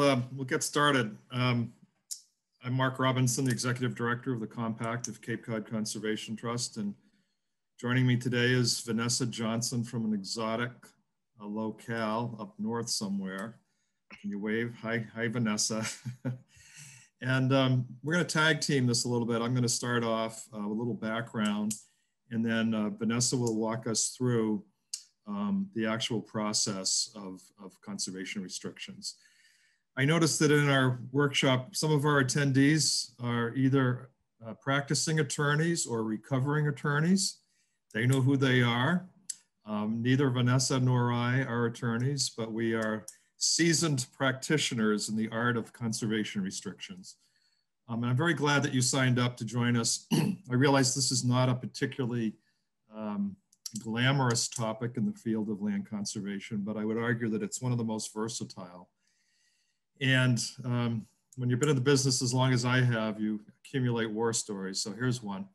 Uh, we'll get started. Um, I'm Mark Robinson, the Executive Director of the Compact of Cape Cod Conservation Trust. And joining me today is Vanessa Johnson from an exotic uh, locale up north somewhere. Can you wave? Hi, hi Vanessa. and um, we're gonna tag team this a little bit. I'm gonna start off uh, with a little background and then uh, Vanessa will walk us through um, the actual process of, of conservation restrictions. I noticed that in our workshop, some of our attendees are either uh, practicing attorneys or recovering attorneys. They know who they are. Um, neither Vanessa nor I are attorneys, but we are seasoned practitioners in the art of conservation restrictions. Um, and I'm very glad that you signed up to join us. I realize this is not a particularly um, glamorous topic in the field of land conservation, but I would argue that it's one of the most versatile and um, when you've been in the business as long as I have, you accumulate war stories. So here's one.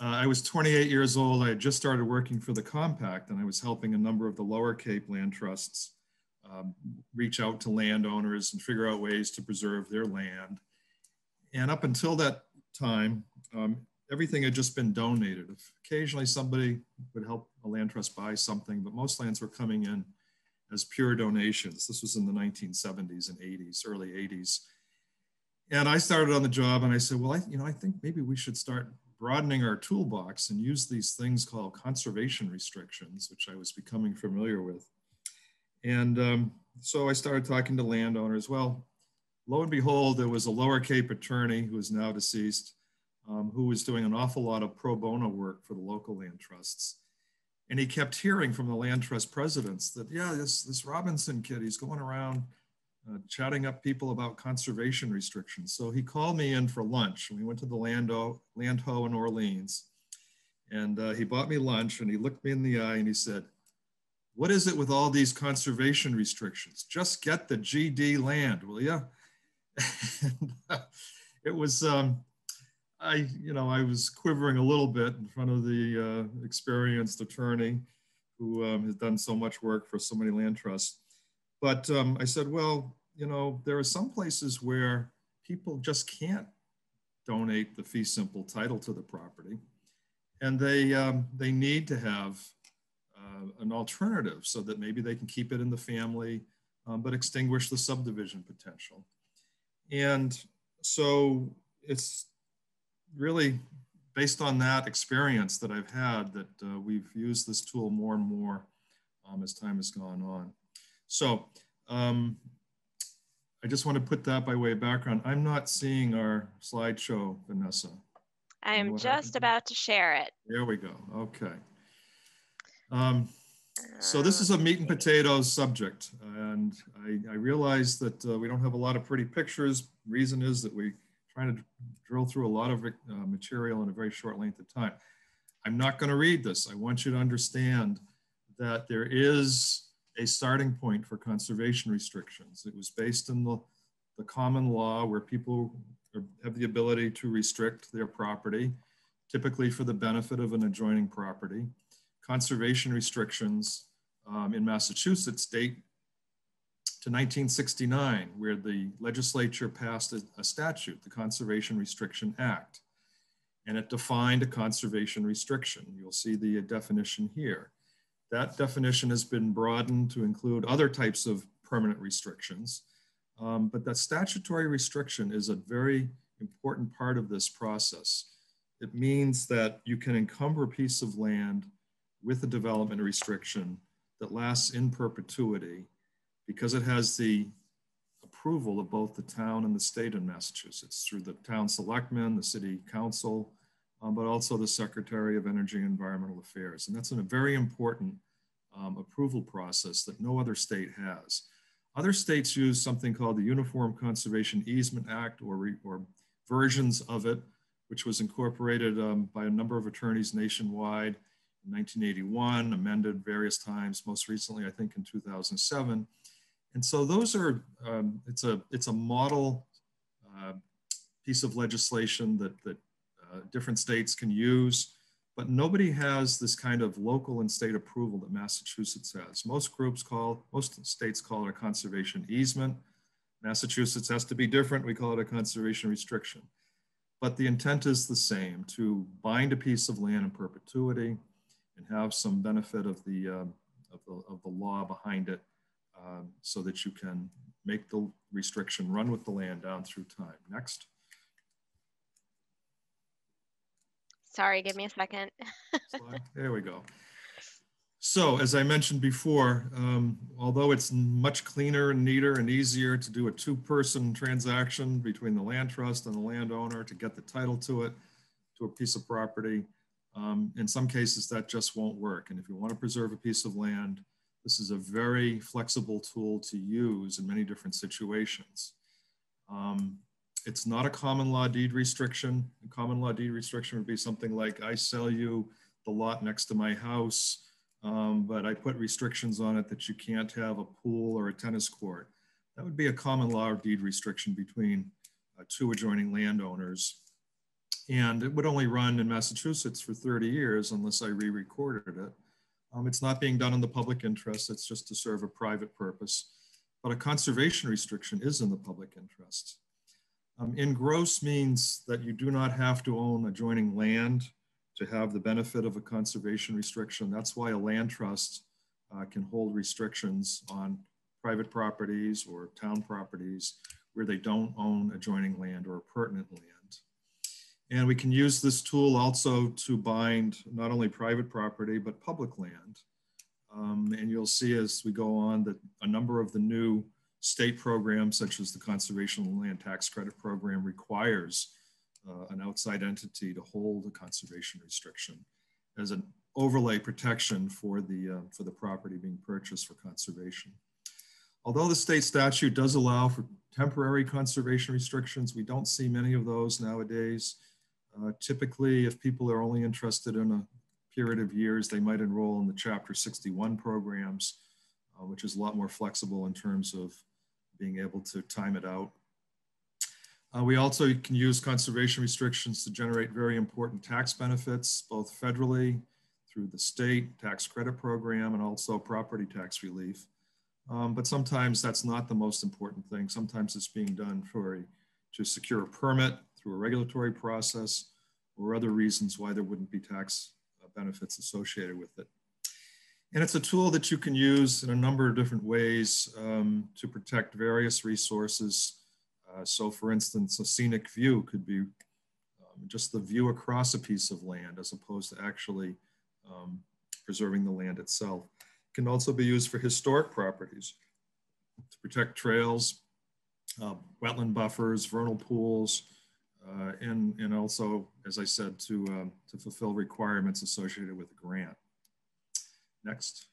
Uh, I was 28 years old. I had just started working for the Compact, and I was helping a number of the Lower Cape land trusts um, reach out to landowners and figure out ways to preserve their land. And up until that time, um, everything had just been donated. Occasionally, somebody would help a land trust buy something, but most lands were coming in as pure donations. This was in the 1970s and 80s, early 80s. And I started on the job and I said, well, I, you know, I think maybe we should start broadening our toolbox and use these things called conservation restrictions, which I was becoming familiar with. And um, so I started talking to landowners. Well, lo and behold, there was a Lower Cape attorney who is now deceased, um, who was doing an awful lot of pro bono work for the local land trusts. And he kept hearing from the land trust presidents that, yeah, this, this Robinson kid, he's going around uh, chatting up people about conservation restrictions. So he called me in for lunch and we went to the Lando, Land Ho in Orleans. And uh, he bought me lunch and he looked me in the eye and he said, what is it with all these conservation restrictions? Just get the GD land, will you? and, uh, it was, um, I, you know, I was quivering a little bit in front of the uh, experienced attorney who um, has done so much work for so many land trusts. But um, I said, well, you know, there are some places where people just can't donate the fee simple title to the property, and they um, they need to have uh, an alternative so that maybe they can keep it in the family, um, but extinguish the subdivision potential. And so it's really based on that experience that I've had that uh, we've used this tool more and more um, as time has gone on. So um, I just want to put that by way of background. I'm not seeing our slideshow, Vanessa. I am just happened? about to share it. There we go. Okay. Um, so this is a meat and potatoes subject, and I, I realize that uh, we don't have a lot of pretty pictures. Reason is that we trying to drill through a lot of uh, material in a very short length of time. I'm not going to read this. I want you to understand that there is a starting point for conservation restrictions. It was based in the, the common law where people have the ability to restrict their property, typically for the benefit of an adjoining property. Conservation restrictions um, in Massachusetts date to 1969, where the legislature passed a, a, statute, the Conservation Restriction Act, and it defined a conservation restriction. You'll see the definition here. That definition has been broadened to include other types of permanent restrictions, um, but that statutory restriction is a very important part of this process. It means that you can encumber a piece of land with a development restriction that lasts in perpetuity because it has the approval of both the town and the state in Massachusetts through the town selectmen, the city council, um, but also the Secretary of Energy and Environmental Affairs. And that's a very important um, approval process that no other state has. Other states use something called the Uniform Conservation Easement Act or, or versions of it, which was incorporated um, by a number of attorneys nationwide in 1981, amended various times, most recently, I think in 2007. And so those are, um, it's, a, it's a model uh, piece of legislation that, that uh, different states can use, but nobody has this kind of local and state approval that Massachusetts has. Most groups call, most states call it a conservation easement. Massachusetts has to be different. We call it a conservation restriction. But the intent is the same, to bind a piece of land in perpetuity and have some benefit of the, uh, of the, of the law behind it um, so that you can make the restriction run with the land down through time. Next. Sorry, give me a second. there we go. So as I mentioned before, um, although it's much cleaner and neater and easier to do a two-person transaction between the land trust and the landowner to get the title to it, to a piece of property, um, in some cases that just won't work. And if you want to preserve a piece of land, this is a very flexible tool to use in many different situations. Um, it's not a common law deed restriction. A common law deed restriction would be something like I sell you the lot next to my house um, but I put restrictions on it that you can't have a pool or a tennis court. That would be a common law deed restriction between uh, two adjoining landowners. And it would only run in Massachusetts for 30 years unless I re-recorded it. Um, it's not being done in the public interest, it's just to serve a private purpose. But a conservation restriction is in the public interest. Um, in gross means that you do not have to own adjoining land to have the benefit of a conservation restriction. That's why a land trust uh, can hold restrictions on private properties or town properties where they don't own adjoining land or pertinent land. And we can use this tool also to bind not only private property, but public land. Um, and you'll see as we go on that a number of the new state programs, such as the Conservation Land Tax Credit Program, requires uh, an outside entity to hold a conservation restriction as an overlay protection for the, uh, for the property being purchased for conservation. Although the state statute does allow for temporary conservation restrictions, we don't see many of those nowadays. Uh, typically, if people are only interested in a period of years, they might enroll in the Chapter 61 programs, uh, which is a lot more flexible in terms of being able to time it out uh, we also can use conservation restrictions to generate very important tax benefits, both federally through the state tax credit program and also property tax relief. Um, but sometimes that's not the most important thing. Sometimes it's being done for a, to secure a permit through a regulatory process or other reasons why there wouldn't be tax uh, benefits associated with it. And it's a tool that you can use in a number of different ways um, to protect various resources uh, so for instance, a scenic view could be um, just the view across a piece of land as opposed to actually um, preserving the land itself. It can also be used for historic properties to protect trails, uh, wetland buffers, vernal pools, uh, and, and also, as I said, to, um, to fulfill requirements associated with the grant. Next.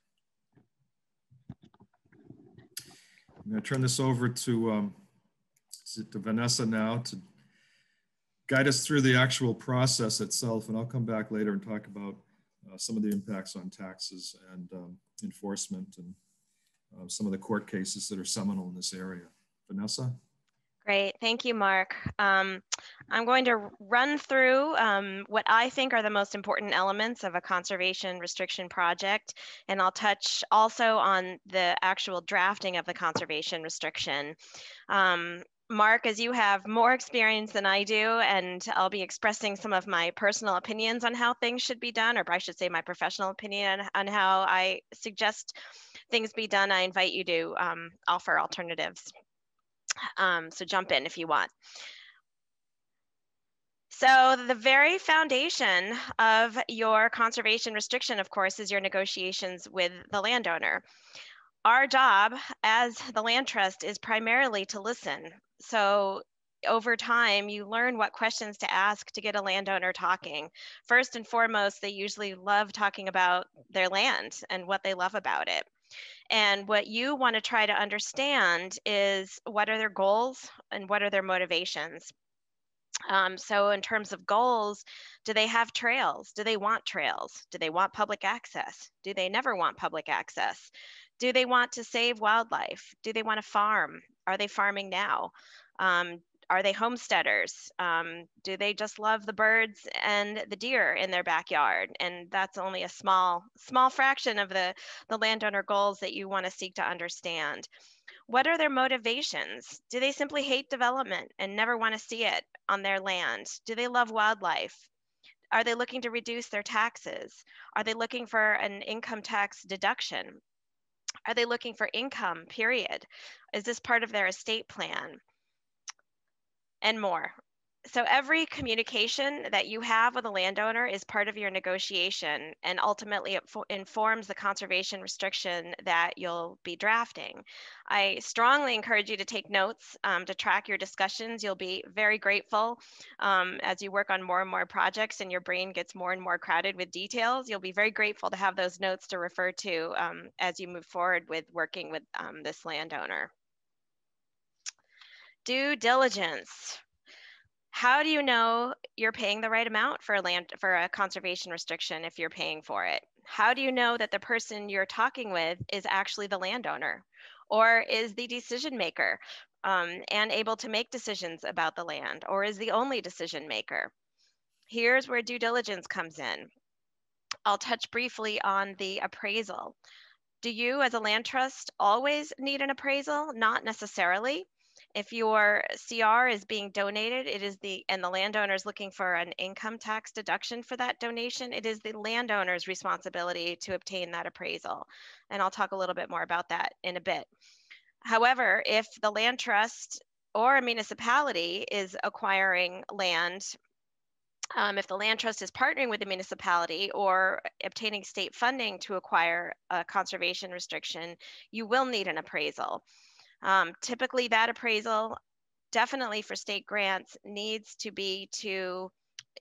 I'm going to turn this over to um, to Vanessa now to guide us through the actual process itself. And I'll come back later and talk about uh, some of the impacts on taxes and um, enforcement and uh, some of the court cases that are seminal in this area. Vanessa? Great, thank you, Mark. Um, I'm going to run through um, what I think are the most important elements of a conservation restriction project, and I'll touch also on the actual drafting of the conservation restriction. Um, Mark, as you have more experience than I do, and I'll be expressing some of my personal opinions on how things should be done, or I should say my professional opinion on, how I suggest things be done, I invite you to um, offer alternatives. Um, so jump in if you want. So the very foundation of your conservation restriction, of course, is your negotiations with the landowner. Our job as the land trust is primarily to listen, so over time, you learn what questions to ask to get a landowner talking. First and foremost, they usually love talking about their land and what they love about it. And what you want to try to understand is what are their goals and what are their motivations. Um, so, in terms of goals, do they have trails? Do they want trails? Do they want public access? Do they never want public access? Do they want to save wildlife? Do they want to farm? Are they farming now? Um, are they homesteaders? Um, do they just love the birds and the deer in their backyard? And that's only a small, small fraction of the, the landowner goals that you want to seek to understand. What are their motivations? Do they simply hate development and never want to see it on their land? Do they love wildlife? Are they looking to reduce their taxes? Are they looking for an income tax deduction? Are they looking for income, period? Is this part of their estate plan? And more. So every communication that you have with a landowner is part of your negotiation and ultimately it informs the conservation restriction that you'll be drafting. I strongly encourage you to take notes um, to track your discussions. You'll be very grateful um, as you work on more and more projects and your brain gets more and more crowded with details. You'll be very grateful to have those notes to refer to um, as you move forward with working with um, this landowner due diligence how do you know you're paying the right amount for a land for a conservation restriction if you're paying for it? How do you know that the person you're talking with is actually the landowner or is the decision maker um, and able to make decisions about the land or is the only decision maker? Here's where due diligence comes in. I'll touch briefly on the appraisal. Do you, as a land trust, always need an appraisal? Not necessarily. If your CR is being donated, it is the, and the landowner is looking for an income tax deduction for that donation, it is the landowner's responsibility to obtain that appraisal. And I'll talk a little bit more about that in a bit. However, if the land trust or a municipality is acquiring land um, if the land trust is partnering with the municipality or obtaining state funding to acquire a conservation restriction, you will need an appraisal. Um, typically, that appraisal, definitely for state grants, needs to be to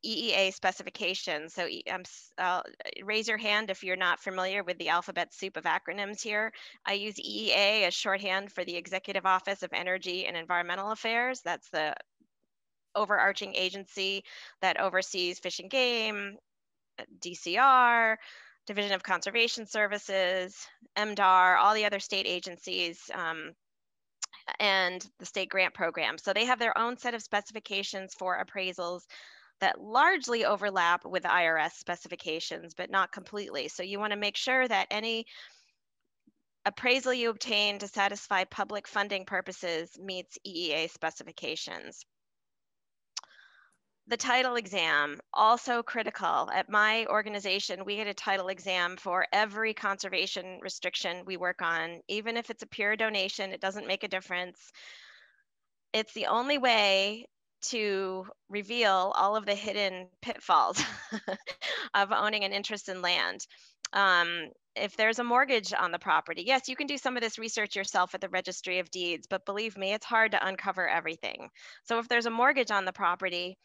EEA specifications. So um, raise your hand if you're not familiar with the alphabet soup of acronyms here. I use EEA as shorthand for the Executive Office of Energy and Environmental Affairs. That's the overarching agency that oversees fish and game, DCR, Division of Conservation Services, MDAR, all the other state agencies um, and the state grant program. So they have their own set of specifications for appraisals that largely overlap with IRS specifications, but not completely. So you want to make sure that any appraisal you obtain to satisfy public funding purposes meets EEA specifications the title exam also critical. At my organization we get a title exam for every conservation restriction we work on. Even if it's a pure donation it doesn't make a difference. It's the only way to reveal all of the hidden pitfalls of owning an interest in land. Um, if there's a mortgage on the property yes you can do some of this research yourself at the registry of deeds but believe me it's hard to uncover everything. So if there's a mortgage on the property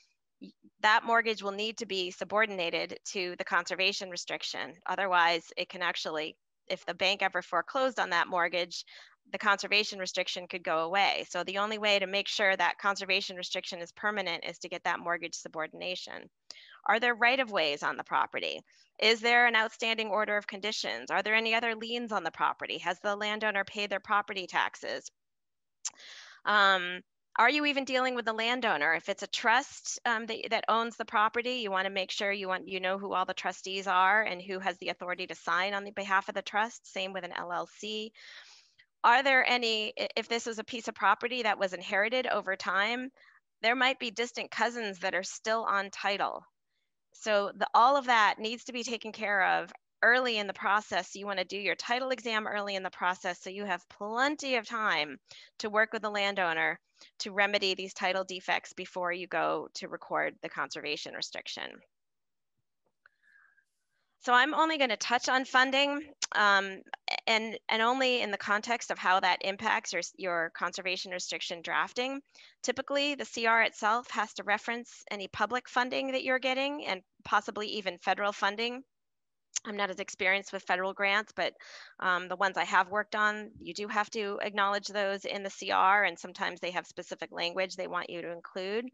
that mortgage will need to be subordinated to the conservation restriction. Otherwise, it can actually, if the bank ever foreclosed on that mortgage, the conservation restriction could go away. So the only way to make sure that conservation restriction is permanent is to get that mortgage subordination. Are there right of ways on the property? Is there an outstanding order of conditions? Are there any other liens on the property? Has the landowner paid their property taxes? Um, are you even dealing with the landowner? If it's a trust um, that, that owns the property, you want to make sure you want you know who all the trustees are and who has the authority to sign on the behalf of the trust. Same with an LLC. Are there any, if this was a piece of property that was inherited over time, there might be distant cousins that are still on title. So the, all of that needs to be taken care of early in the process. You want to do your title exam early in the process so you have plenty of time to work with the landowner to remedy these title defects before you go to record the conservation restriction. So I'm only going to touch on funding um, and, and only in the context of how that impacts your, your conservation restriction drafting. Typically, the CR itself has to reference any public funding that you're getting and possibly even federal funding I'm not as experienced with federal grants, but um, the ones I have worked on, you do have to acknowledge those in the CR, and sometimes they have specific language they want you to include.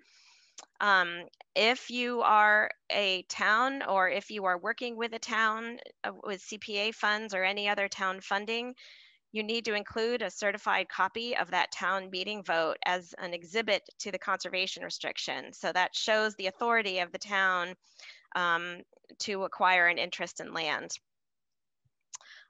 Um, if you are a town or if you are working with a town uh, with CPA funds or any other town funding, you need to include a certified copy of that town meeting vote as an exhibit to the conservation restriction. So that shows the authority of the town um, to acquire an interest in land.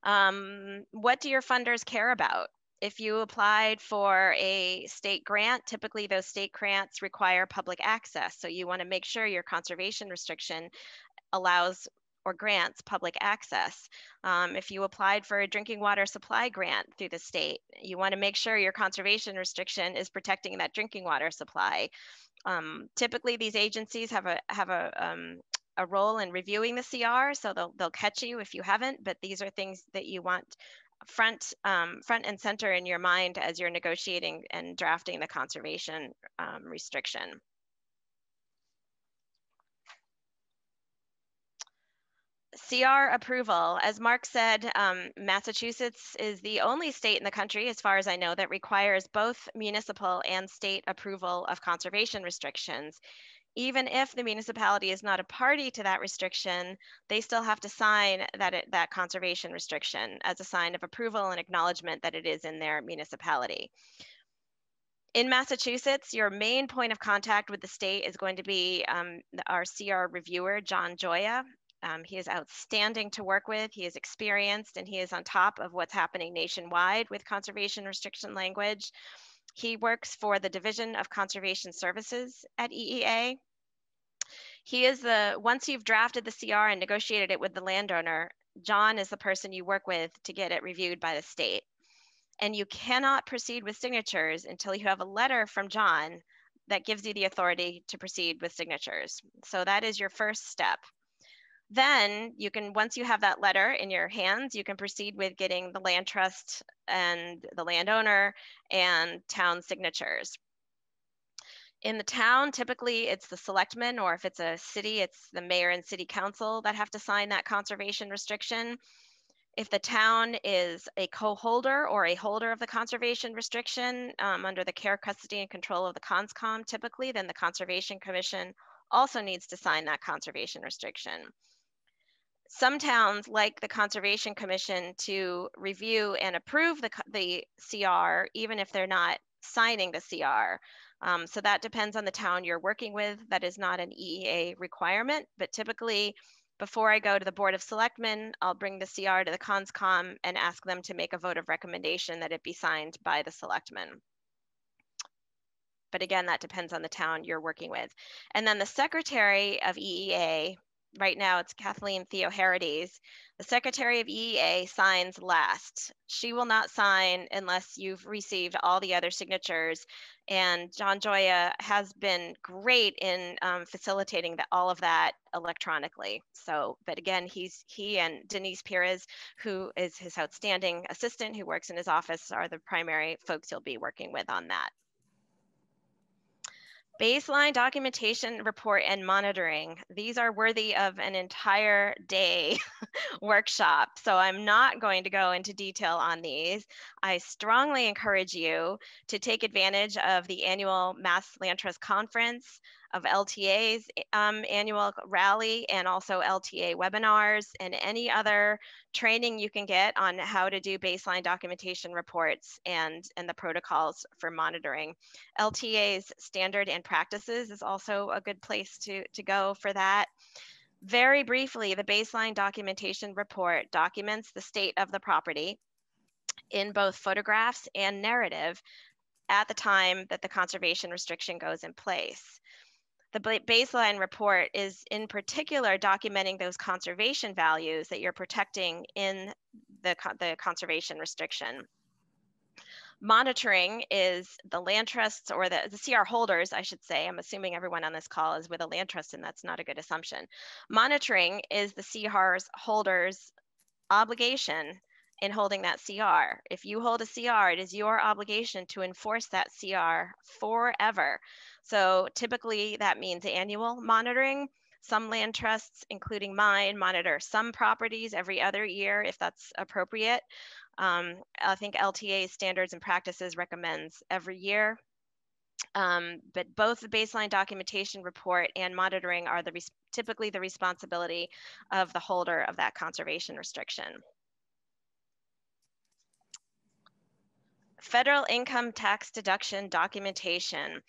Um, what do your funders care about? if you applied for a state grant, typically those state grants require public access. So you want to make sure your conservation restriction allows or grants public access. Um, if you applied for a drinking water supply grant through the state, you want to make sure your conservation restriction is protecting that drinking water supply. Um, typically, these agencies have a have a um, a role in reviewing the CR, so they'll they'll catch you if you haven't. But these are things that you want front um, front and center in your mind as you're negotiating and drafting the conservation um, restriction. CR approval, as Mark said, um, Massachusetts is the only state in the country, as far as I know, that requires both municipal and state approval of conservation restrictions even if the municipality is not a party to that restriction, they still have to sign that, it, that conservation restriction as a sign of approval and acknowledgement that it is in their municipality. In Massachusetts, your main point of contact with the state is going to be um, our CR reviewer, John Joya. Um, he is outstanding to work with. He is experienced and he is on top of what's happening nationwide with conservation restriction language. He works for the Division of Conservation Services at EEA. He is the, once you've drafted the CR and negotiated it with the landowner, John is the person you work with to get it reviewed by the state. And you cannot proceed with signatures until you have a letter from John that gives you the authority to proceed with signatures. So that is your first step. Then you can, once you have that letter in your hands, you can proceed with getting the land trust and the landowner and town signatures. In the town, typically it's the selectmen, or if it's a city, it's the mayor and city council that have to sign that conservation restriction. If the town is a co-holder or a holder of the conservation restriction um, under the care, custody, and control of the CONSCOM, typically, then the Conservation Commission also needs to sign that conservation restriction some towns like the Conservation Commission to review and approve the, the CR, even if they're not signing the CR. Um, so that depends on the town you're working with. That is not an EEA requirement, but typically before I go to the Board of Selectmen, I'll bring the CR to the CONSCOM and ask them to make a vote of recommendation that it be signed by the selectmen. But again, that depends on the town you're working with. And then the Secretary of EEA right now it's Kathleen Theo Theoharides. The Secretary of EEA signs last. She will not sign unless you've received all the other signatures. And John Joya has been great in um, facilitating the, all of that electronically. So, but again, he's he and Denise Perez, who is his outstanding assistant who works in his office, are the primary folks he'll be working with on that. Baseline documentation report and monitoring. These are worthy of an entire day workshop. So I'm not going to go into detail on these. I strongly encourage you to take advantage of the annual Mass Land Trust Conference of LTA's um, annual rally and also LTA webinars and any other training you can get on how to do baseline documentation reports and, and the protocols for monitoring. LTA's standard and practices is also a good place to, to go for that. Very briefly, the baseline documentation report documents the state of the property in both photographs and narrative at the time that the conservation restriction goes in place. The baseline report is in particular documenting those conservation values that you're protecting in the, the conservation restriction. Monitoring is the land trusts or the, the CR holders, I should say. I'm assuming everyone on this call is with a land trust, and that's not a good assumption. Monitoring is the CR's holders' obligation in holding that CR. If you hold a CR, it is your obligation to enforce that CR forever. So typically that means annual monitoring. Some land trusts, including mine, monitor some properties every other year if that's appropriate. Um, I think LTA standards and practices recommends every year. Um, but both the baseline documentation report and monitoring are the typically the responsibility of the holder of that conservation restriction. Federal income tax deduction documentation.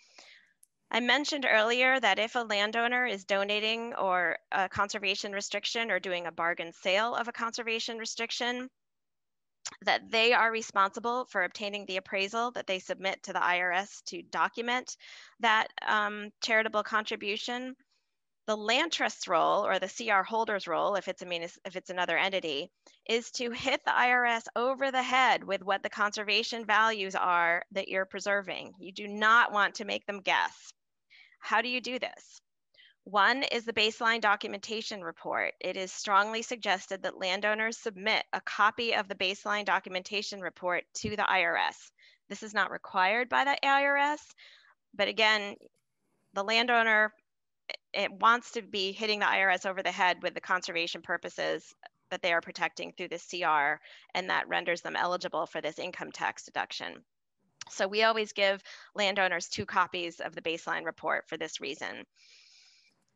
I mentioned earlier that if a landowner is donating or a conservation restriction or doing a bargain sale of a conservation restriction, that they are responsible for obtaining the appraisal that they submit to the IRS to document that um, charitable contribution. The land trust's role or the CR holder's role, if it's a if it's another entity, is to hit the IRS over the head with what the conservation values are that you're preserving. You do not want to make them guess. How do you do this? One is the baseline documentation report. It is strongly suggested that landowners submit a copy of the baseline documentation report to the IRS. This is not required by the IRS, but again, the landowner it wants to be hitting the IRS over the head with the conservation purposes that they are protecting through the CR, and that renders them eligible for this income tax deduction. So we always give landowners two copies of the baseline report for this reason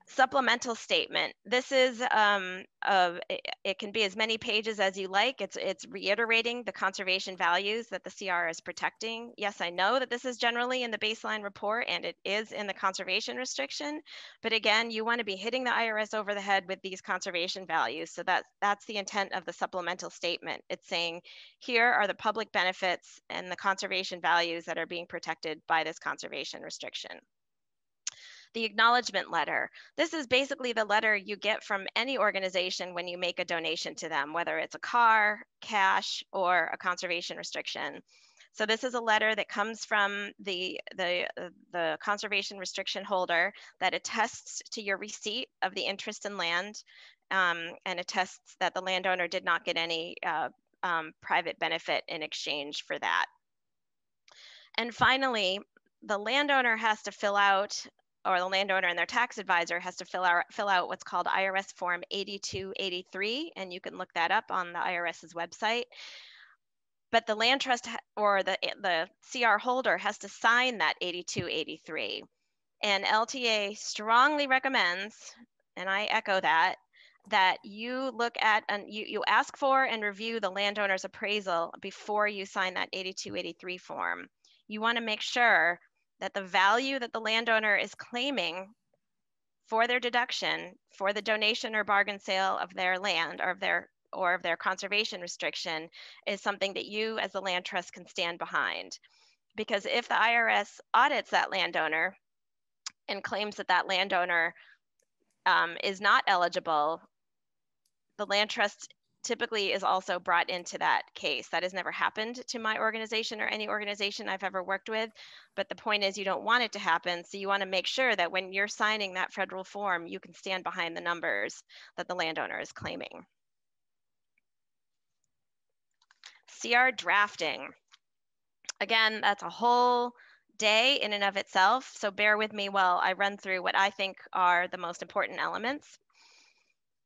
supplemental statement. This is um, it can be as many pages as you like. It's it's reiterating the conservation values that the CR is protecting. Yes, I know that this is generally in the baseline report and it is in the conservation restriction, but again, you want to be hitting the IRS over the head with these conservation values. So that's that's the intent of the supplemental statement. It's saying here are the public benefits and the conservation values that are being protected by this conservation restriction the acknowledgement letter. This is basically the letter you get from any organization when you make a donation to them, whether it's a car, cash, or a conservation restriction. So this is a letter that comes from the, the, the conservation restriction holder that attests to your receipt of the interest in land um, and attests that the landowner did not get any uh, um, private benefit in exchange for that. And finally, the landowner has to fill out or the landowner and their tax advisor has to fill out, fill out what's called IRS Form 8283, and you can look that up on the IRS's website. But the land trust or the, the CR holder has to sign that 8283. And LTA strongly recommends, and I echo that, that you look at and you, you ask for and review the landowner's appraisal before you sign that 8283 form. You want to make sure that the value that the landowner is claiming for their deduction for the donation or bargain sale of their land or of their or of their conservation restriction is something that you as the land trust can stand behind. Because if the IRS audits that landowner and claims that that landowner um, is not eligible, the land trust typically is also brought into that case. That has never happened to my organization or any organization I've ever worked with. But the point is, you don't want it to happen. So you want to make sure that when you're signing that federal form, you can stand behind the numbers that the landowner is claiming. CR drafting. Again, that's a whole day in and of itself. So bear with me while I run through what I think are the most important elements.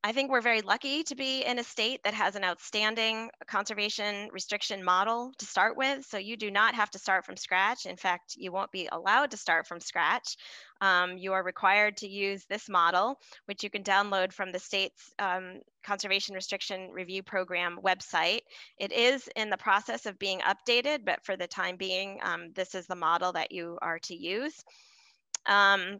I think we're very lucky to be in a state that has an outstanding conservation restriction model to start with. So you do not have to start from scratch. In fact, you won't be allowed to start from scratch. Um, you are required to use this model, which you can download from the state's um, Conservation Restriction Review Program website. It is in the process of being updated, but for the time being, um, this is the model that you are to use. Um,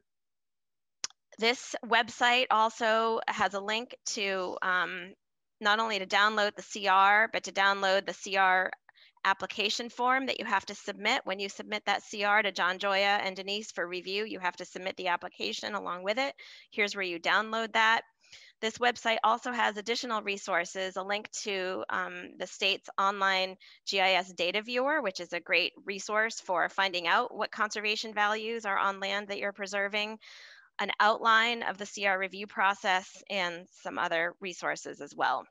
this website also has a link to um, not only to download the CR, but to download the CR application form that you have to submit. When you submit that CR to John Joya and Denise for review, you have to submit the application along with it. Here's where you download that. This website also has additional resources, a link to um, the state's online GIS data viewer, which is a great resource for finding out what conservation values are on land that you're preserving an outline of the CR review process, and some other resources as well.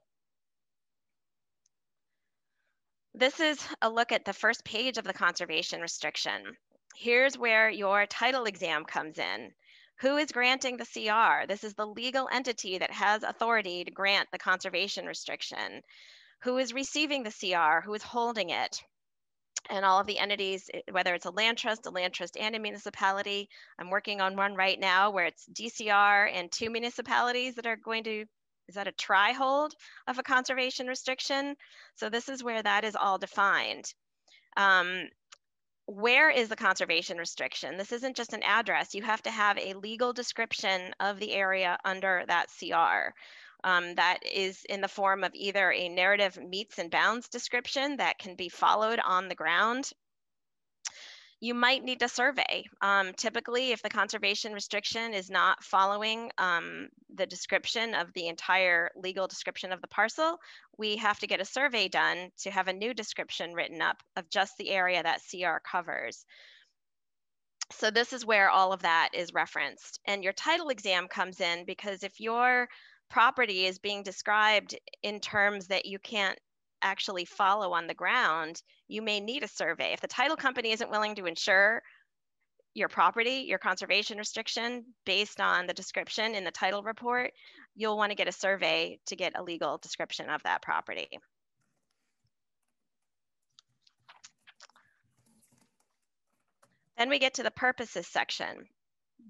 This is a look at the first page of the conservation restriction. Here's where your title exam comes in. Who is granting the CR? This is the legal entity that has authority to grant the conservation restriction. Who is receiving the CR? Who is holding it? And all of the entities, whether it's a land trust, a land trust and a municipality. I'm working on one right now where it's DCR and two municipalities that are going to, is that a tri hold of a conservation restriction? So this is where that is all defined. Um, where is the conservation restriction? This isn't just an address. You have to have a legal description of the area under that CR. Um, that is in the form of either a narrative meets and bounds description that can be followed on the ground you might need a survey. Um, typically, if the conservation restriction is not following um, the description of the entire legal description of the parcel, we have to get a survey done to have a new description written up of just the area that CR covers. So this is where all of that is referenced. And your title exam comes in because if your property is being described in terms that you can't actually follow on the ground, you may need a survey. If the title company isn't willing to insure your property, your conservation restriction based on the description in the title report, you'll want to get a survey to get a legal description of that property. Then we get to the purposes section.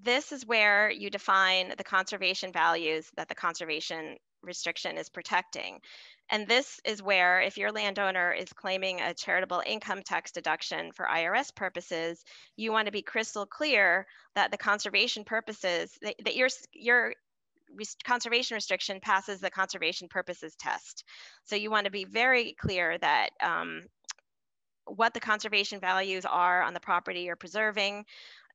This is where you define the conservation values that the conservation restriction is protecting. And this is where, if your landowner is claiming a charitable income tax deduction for IRS purposes, you want to be crystal clear that the conservation purposes, that, that your, your conservation restriction passes the conservation purposes test. So you want to be very clear that um, what the conservation values are on the property you're preserving,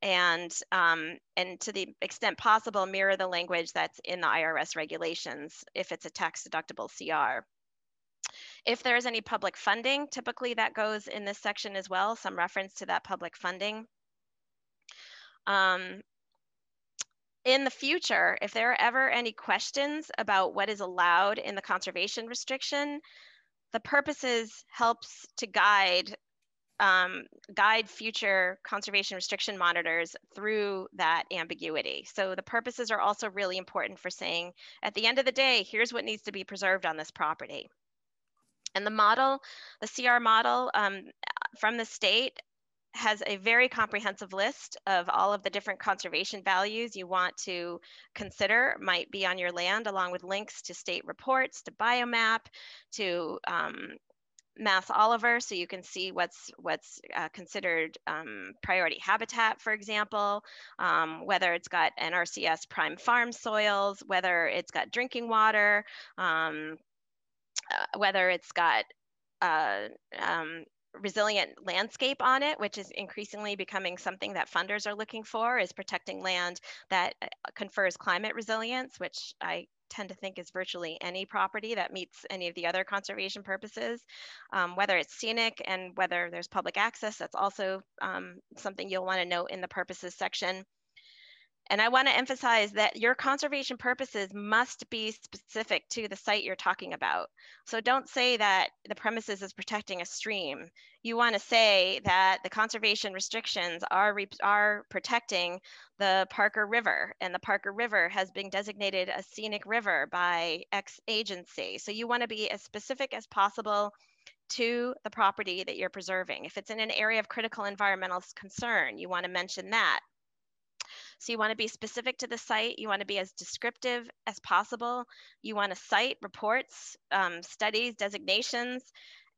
and um, and to the extent possible mirror the language that's in the IRS regulations if it's a tax deductible CR. If there is any public funding, typically that goes in this section as well, some reference to that public funding. Um, in the future, if there are ever any questions about what is allowed in the conservation restriction, the purposes helps to guide um, guide future conservation restriction monitors through that ambiguity. So the purposes are also really important for saying, at the end of the day, here's what needs to be preserved on this property. And the model, the CR model um, from the state has a very comprehensive list of all of the different conservation values you want to consider might be on your land along with links to state reports, to biomap, to um, Mass Oliver, so you can see what's what's uh, considered um, priority habitat, for example, um, whether it's got NRCS prime farm soils, whether it's got drinking water, um, uh, whether it's got uh, um, resilient landscape on it, which is increasingly becoming something that funders are looking for, is protecting land that uh, confers climate resilience, which I tend to think is virtually any property that meets any of the other conservation purposes, um, whether it's scenic and whether there's public access, that's also um, something you'll want to note in the purposes section. And I want to emphasize that your conservation purposes must be specific to the site you're talking about. So don't say that the premises is protecting a stream. You want to say that the conservation restrictions are, are protecting the Parker River, and the Parker River has been designated a scenic river by X agency. So you want to be as specific as possible to the property that you're preserving. If it's in an area of critical environmental concern, you want to mention that. So you want to be specific to the site. You want to be as descriptive as possible. You want to cite reports, um, studies, designations,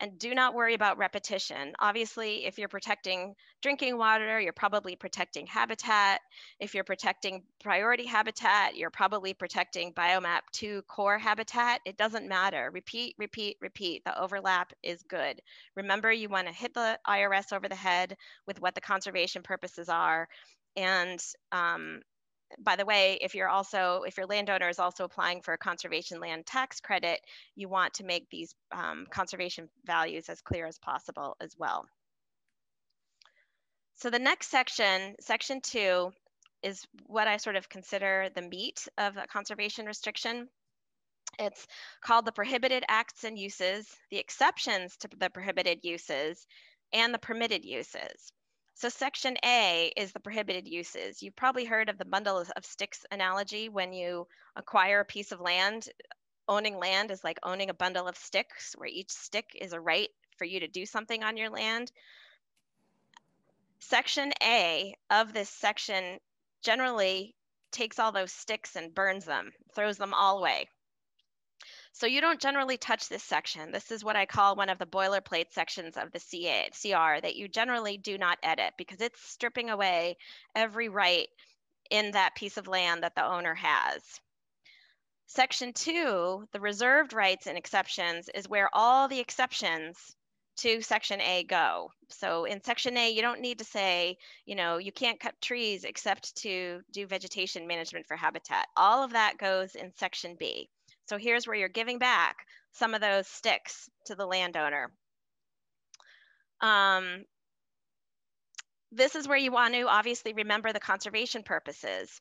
and do not worry about repetition. Obviously, if you're protecting drinking water, you're probably protecting habitat. If you're protecting priority habitat, you're probably protecting biomap 2 core habitat. It doesn't matter. Repeat, repeat, repeat. The overlap is good. Remember, you want to hit the IRS over the head with what the conservation purposes are and um, by the way, if you're also, if your landowner is also applying for a conservation land tax credit, you want to make these um, conservation values as clear as possible as well. So the next section, section two, is what I sort of consider the meat of a conservation restriction. It's called the prohibited acts and uses, the exceptions to the prohibited uses, and the permitted uses. So section A is the prohibited uses. You've probably heard of the bundle of sticks analogy when you acquire a piece of land. Owning land is like owning a bundle of sticks where each stick is a right for you to do something on your land. Section A of this section generally takes all those sticks and burns them, throws them all away. So you don't generally touch this section. This is what I call one of the boilerplate sections of the CA, CR that you generally do not edit because it's stripping away every right in that piece of land that the owner has. Section two, the reserved rights and exceptions, is where all the exceptions to section A go. So in section A, you don't need to say, you know, you can't cut trees except to do vegetation management for habitat. All of that goes in section B. So here's where you're giving back some of those sticks to the landowner. Um, this is where you want to obviously remember the conservation purposes.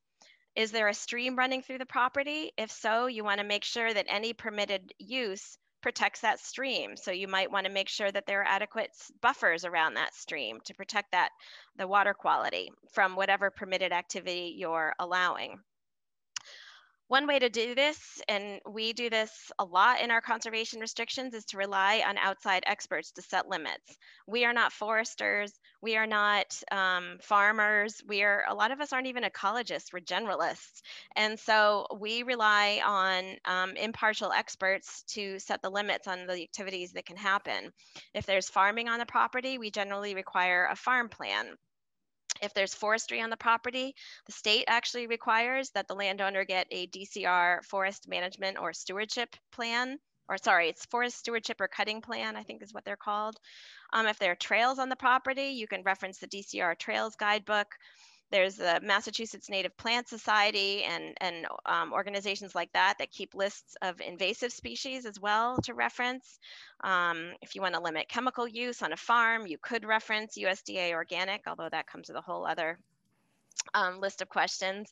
Is there a stream running through the property? If so, you want to make sure that any permitted use protects that stream. So you might want to make sure that there are adequate buffers around that stream to protect that the water quality from whatever permitted activity you're allowing. One way to do this, and we do this a lot in our conservation restrictions, is to rely on outside experts to set limits. We are not foresters. We are not um, farmers. We are, a lot of us aren't even ecologists. We're generalists. And so we rely on um, impartial experts to set the limits on the activities that can happen. If there's farming on the property, we generally require a farm plan. If there's forestry on the property, the state actually requires that the landowner get a DCR forest management or stewardship plan, or sorry, it's forest stewardship or cutting plan, I think is what they're called. Um, if there are trails on the property, you can reference the DCR Trails Guidebook. There's the Massachusetts Native Plant Society and, and um, organizations like that that keep lists of invasive species as well to reference. Um, if you want to limit chemical use on a farm, you could reference USDA organic, although that comes with a whole other um, list of questions.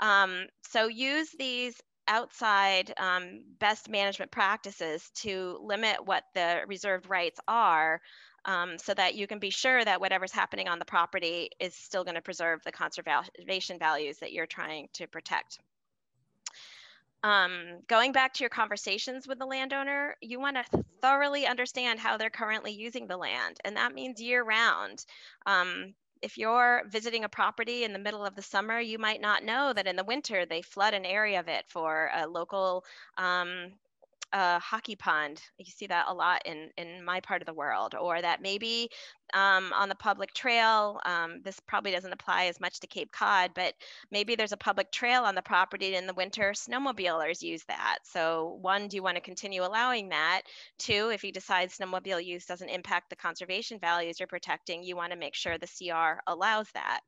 Um, so use these outside um, best management practices to limit what the reserved rights are um, so that you can be sure that whatever's happening on the property is still going to preserve the conservation values that you're trying to protect. Um, going back to your conversations with the landowner, you want to thoroughly understand how they're currently using the land, and that means year round. Um, if you're visiting a property in the middle of the summer, you might not know that in the winter they flood an area of it for a local um, a hockey pond. You see that a lot in, in my part of the world, or that maybe um, on the public trail, um, this probably doesn't apply as much to Cape Cod, but maybe there's a public trail on the property in the winter, snowmobilers use that. So one, do you want to continue allowing that? Two, if you decide snowmobile use doesn't impact the conservation values you're protecting, you want to make sure the CR allows that.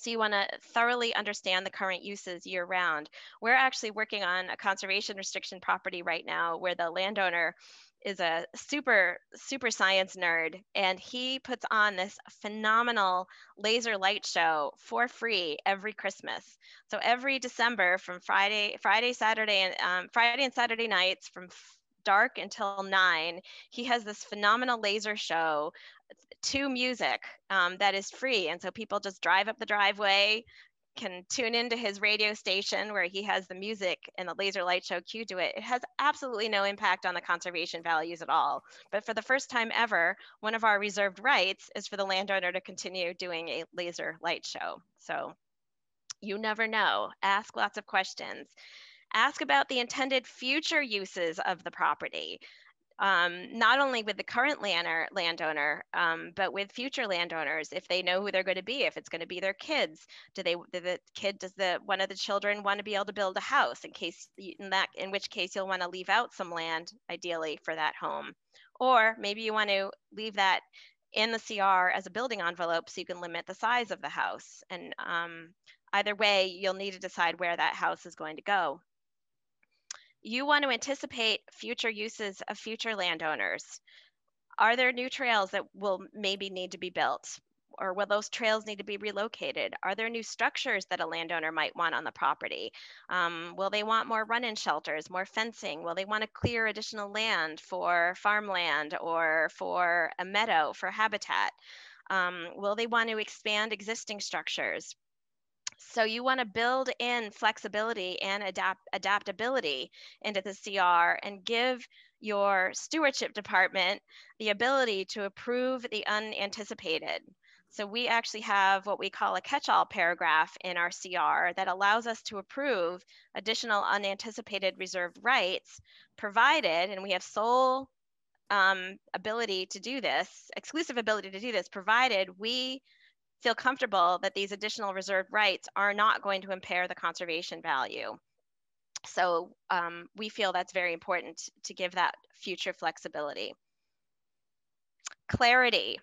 So you want to thoroughly understand the current uses year round. We're actually working on a conservation restriction property right now where the landowner is a super super science nerd and he puts on this phenomenal laser light show for free every christmas so every december from friday friday saturday and um, friday and saturday nights from dark until nine he has this phenomenal laser show to music um, that is free. And so people just drive up the driveway, can tune into his radio station where he has the music and the laser light show cue to it. It has absolutely no impact on the conservation values at all. But for the first time ever, one of our reserved rights is for the landowner to continue doing a laser light show. So you never know. Ask lots of questions. Ask about the intended future uses of the property um, not only with the current landowner, landowner um, but with future landowners, if they know who they're going to be, if it's going to be their kids, do they, do the kid, does the one of the children want to be able to build a house in case, in that, in which case you'll want to leave out some land, ideally for that home, or maybe you want to leave that in the CR as a building envelope so you can limit the size of the house. And um, either way, you'll need to decide where that house is going to go you want to anticipate future uses of future landowners. Are there new trails that will maybe need to be built? Or will those trails need to be relocated? Are there new structures that a landowner might want on the property? Um, will they want more run in shelters, more fencing? Will they want to clear additional land for farmland or for a meadow for habitat? Um, will they want to expand existing structures? So you want to build in flexibility and adapt adaptability into the CR and give your stewardship department the ability to approve the unanticipated. So we actually have what we call a catch-all paragraph in our CR that allows us to approve additional unanticipated reserved rights provided, and we have sole um, ability to do this, exclusive ability to do this, provided we feel comfortable that these additional reserved rights are not going to impair the conservation value. So um, we feel that's very important to give that future flexibility. Clarity.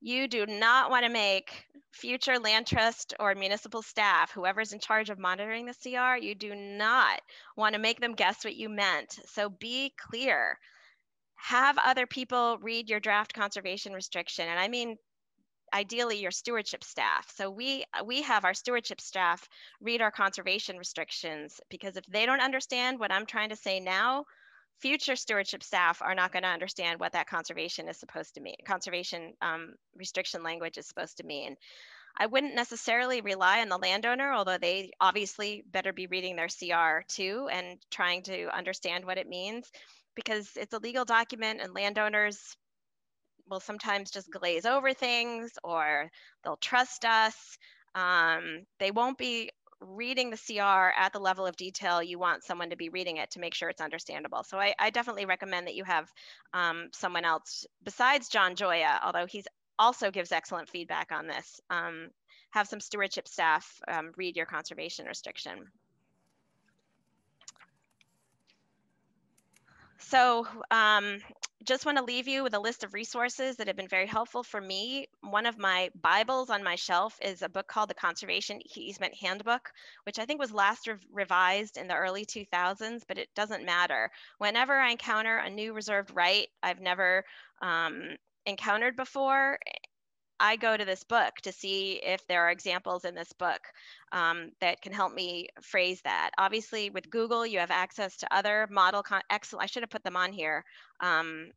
You do not want to make future land trust or municipal staff, whoever's in charge of monitoring the CR, you do not want to make them guess what you meant. So be clear. Have other people read your draft conservation restriction. And I mean ideally your stewardship staff. So we we have our stewardship staff read our conservation restrictions because if they don't understand what I'm trying to say now, future stewardship staff are not going to understand what that conservation is supposed to mean. Conservation um, restriction language is supposed to mean. I wouldn't necessarily rely on the landowner, although they obviously better be reading their CR too and trying to understand what it means because it's a legal document and landowners will sometimes just glaze over things or they'll trust us. Um, they won't be reading the CR at the level of detail you want someone to be reading it to make sure it's understandable. So I, I definitely recommend that you have um, someone else besides John Joya, although he's also gives excellent feedback on this. Um, have some stewardship staff um, read your conservation restriction. So um, just want to leave you with a list of resources that have been very helpful for me. One of my Bibles on my shelf is a book called the Conservation Easement Handbook, which I think was last re revised in the early 2000s, but it doesn't matter. Whenever I encounter a new reserved right I've never um, encountered before, I go to this book to see if there are examples in this book um, that can help me phrase that. Obviously, with Google, you have access to other model, excellent, I should have put them on here. Um,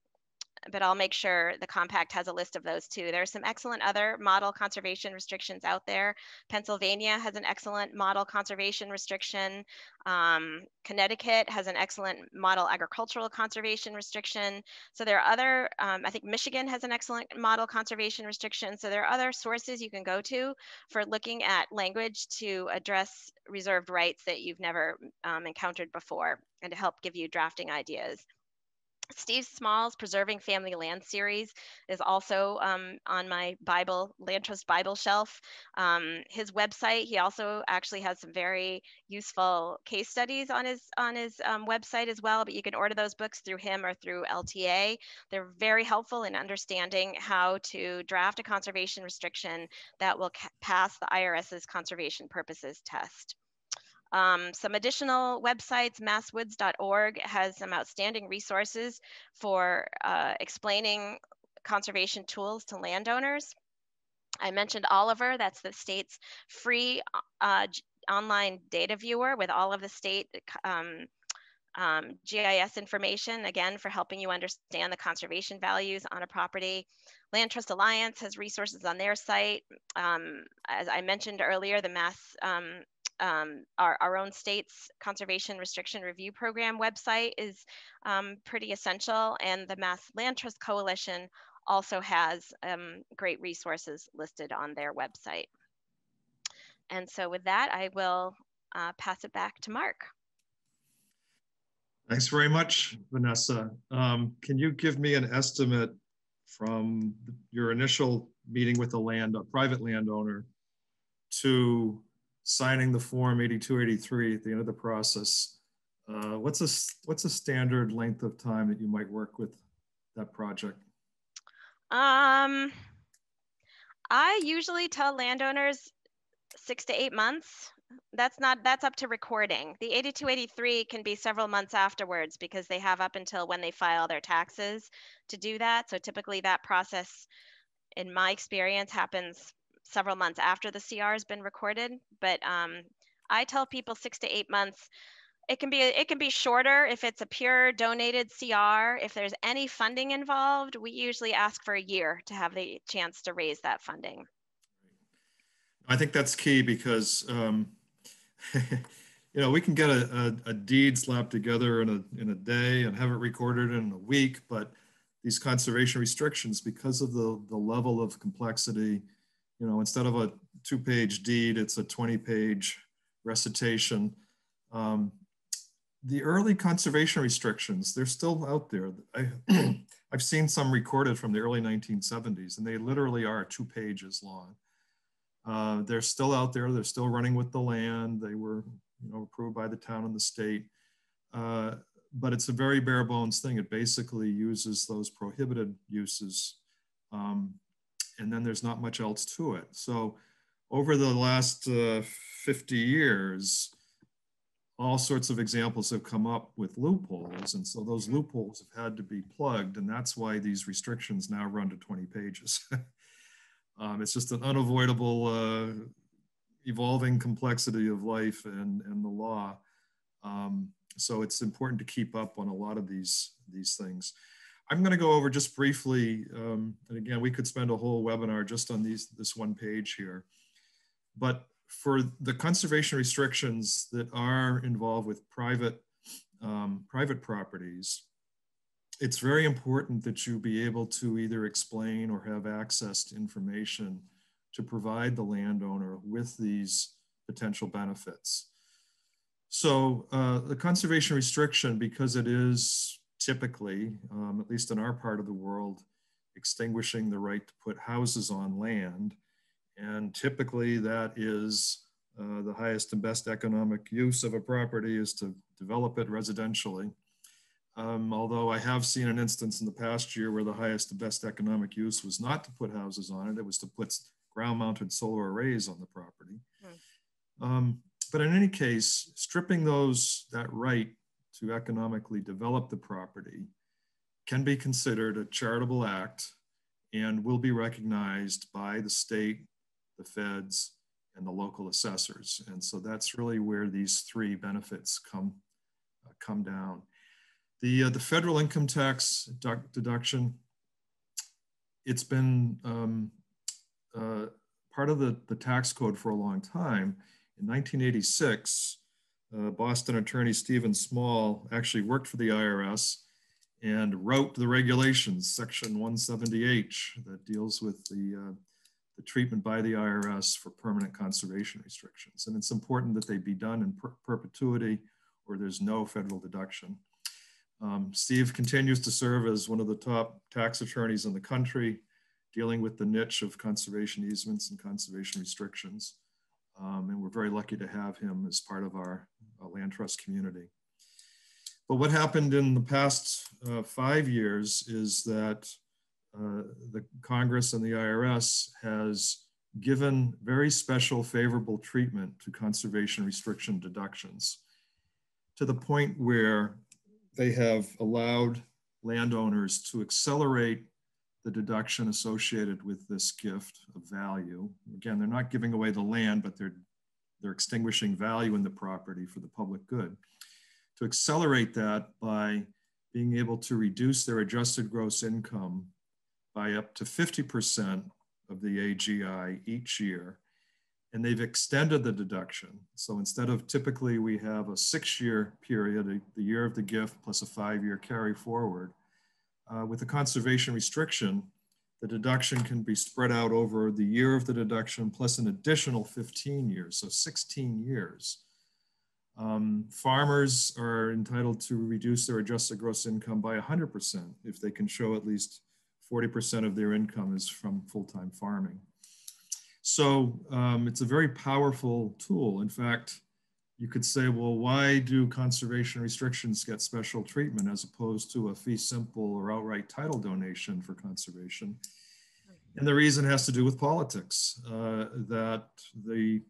but I'll make sure the compact has a list of those too. There are some excellent other model conservation restrictions out there. Pennsylvania has an excellent model conservation restriction. Um, Connecticut has an excellent model agricultural conservation restriction. So there are other, um, I think Michigan has an excellent model conservation restriction. So there are other sources you can go to for looking at language to address reserved rights that you've never um, encountered before and to help give you drafting ideas. Steve Small's Preserving Family Land series is also um, on my Bible, Land Trust Bible shelf. Um, his website, he also actually has some very useful case studies on his on his um, website as well, but you can order those books through him or through LTA. They're very helpful in understanding how to draft a conservation restriction that will pass the IRS's conservation purposes test. Um, some additional websites, masswoods.org has some outstanding resources for uh, explaining conservation tools to landowners. I mentioned Oliver, that's the state's free uh, online data viewer with all of the state um, um, GIS information, again, for helping you understand the conservation values on a property. Land Trust Alliance has resources on their site. Um, as I mentioned earlier, the Mass um, um, our, our own state's conservation restriction review program website is um, pretty essential and the Mass Land Trust Coalition also has um, great resources listed on their website. And so with that, I will uh, pass it back to Mark. Thanks very much, Vanessa. Um, can you give me an estimate from your initial meeting with the land, a private landowner to signing the form 8283 at the end of the process, uh, what's a what's a standard length of time that you might work with that project? Um, I usually tell landowners six to eight months. That's not that's up to recording. The 8283 can be several months afterwards because they have up until when they file their taxes to do that. So typically that process in my experience happens several months after the CR has been recorded. But um, I tell people six to eight months. It can be it can be shorter if it's a pure donated CR. If there's any funding involved, we usually ask for a year to have the chance to raise that funding. I think that's key because um, you know we can get a, a, a, deed slapped together in a in a day and have it recorded in a week, but these conservation restrictions, because of the the level of complexity you know, instead of a two page deed, it's a 20 page recitation. Um, the early conservation restrictions, they're still out there. I, I've seen some recorded from the early 1970s and they literally are two pages long. Uh, they're still out there. They're still running with the land. They were you know, approved by the town and the state. Uh, but it's a very bare bones thing. It basically uses those prohibited uses. Um, and then there's not much else to it. So over the last uh, 50 years, all sorts of examples have come up with loopholes. And so those loopholes have had to be plugged. And that's why these restrictions now run to 20 pages. um, it's just an unavoidable uh, evolving complexity of life and, and the law. Um, so it's important to keep up on a lot of these, these things. I'm going to go over just briefly, um, and again, we could spend a whole webinar just on these, this one page here. But for the conservation restrictions that are involved with private, um, private properties, it's very important that you be able to either explain or have access to information to provide the landowner with these potential benefits. So uh, the conservation restriction, because it is typically, um, at least in our part of the world, extinguishing the right to put houses on land, and typically that is uh, the highest and best economic use of a property is to develop it residentially. Um, although I have seen an instance in the past year where the highest and best economic use was not to put houses on it, it was to put ground mounted solar arrays on the property. Hmm. Um, but in any case, stripping those that right to economically develop the property can be considered a charitable act and will be recognized by the state the feds, and the local assessors. And so that's really where these three benefits come, uh, come down. The, uh, the federal income tax deduction, it's been um, uh, part of the, the tax code for a long time. In 1986, uh, Boston attorney Stephen Small actually worked for the IRS and wrote the regulations, section 170H, that deals with the uh, the treatment by the IRS for permanent conservation restrictions. And it's important that they be done in per perpetuity or there's no federal deduction. Um, Steve continues to serve as one of the top tax attorneys in the country, dealing with the niche of conservation easements and conservation restrictions. Um, and we're very lucky to have him as part of our uh, land trust community. But what happened in the past uh, five years is that uh, the Congress and the IRS has given very special favorable treatment to conservation restriction deductions to the point where they have allowed landowners to accelerate the deduction associated with this gift of value. Again, they're not giving away the land, but they're, they're extinguishing value in the property for the public good. To accelerate that by being able to reduce their adjusted gross income by up to 50% of the AGI each year. And they've extended the deduction. So instead of typically we have a six year period, the year of the gift plus a five year carry forward, uh, with the conservation restriction, the deduction can be spread out over the year of the deduction plus an additional 15 years, so 16 years. Um, farmers are entitled to reduce their adjusted gross income by 100% if they can show at least 40% of their income is from full-time farming. So um, it's a very powerful tool. In fact, you could say, well, why do conservation restrictions get special treatment as opposed to a fee simple or outright title donation for conservation? And the reason has to do with politics, uh, that the,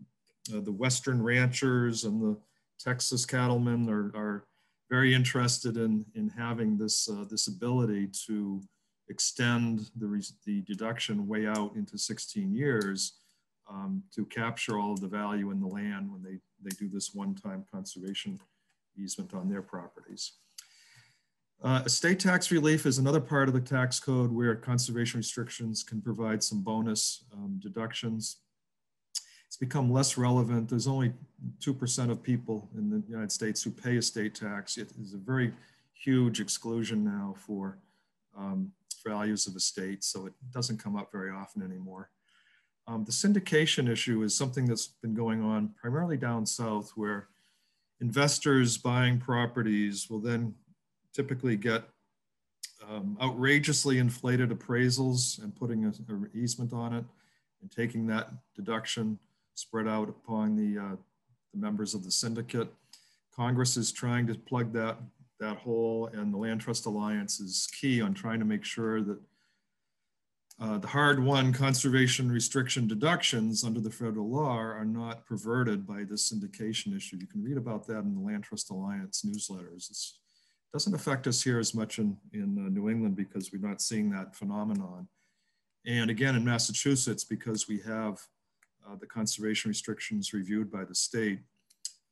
uh, the Western ranchers and the Texas cattlemen are, are very interested in, in having this, uh, this ability to extend the, the deduction way out into 16 years um, to capture all of the value in the land when they, they do this one-time conservation easement on their properties. Uh, estate tax relief is another part of the tax code where conservation restrictions can provide some bonus um, deductions. It's become less relevant. There's only 2% of people in the United States who pay estate tax. It is a very huge exclusion now for um, values of estates, so it doesn't come up very often anymore. Um, the syndication issue is something that's been going on primarily down south where investors buying properties will then typically get um, outrageously inflated appraisals and putting an easement on it and taking that deduction spread out upon the, uh, the members of the syndicate. Congress is trying to plug that, that hole and the Land Trust Alliance is key on trying to make sure that uh, the hard-won conservation restriction deductions under the federal law are not perverted by this syndication issue. You can read about that in the Land Trust Alliance newsletters. It doesn't affect us here as much in, in uh, New England because we're not seeing that phenomenon. And again, in Massachusetts, because we have uh, the conservation restrictions reviewed by the state,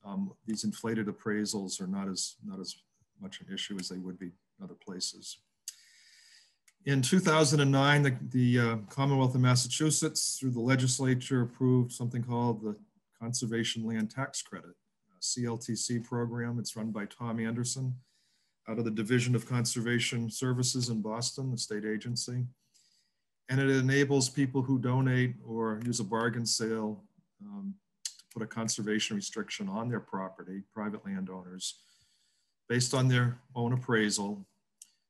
um, these inflated appraisals are not as, not as much an issue as they would be in other places. In 2009, the, the uh, Commonwealth of Massachusetts, through the legislature, approved something called the Conservation Land Tax Credit, CLTC program. It's run by Tom Anderson out of the Division of Conservation Services in Boston, the state agency. And it enables people who donate or use a bargain sale um, to put a conservation restriction on their property, private landowners, based on their own appraisal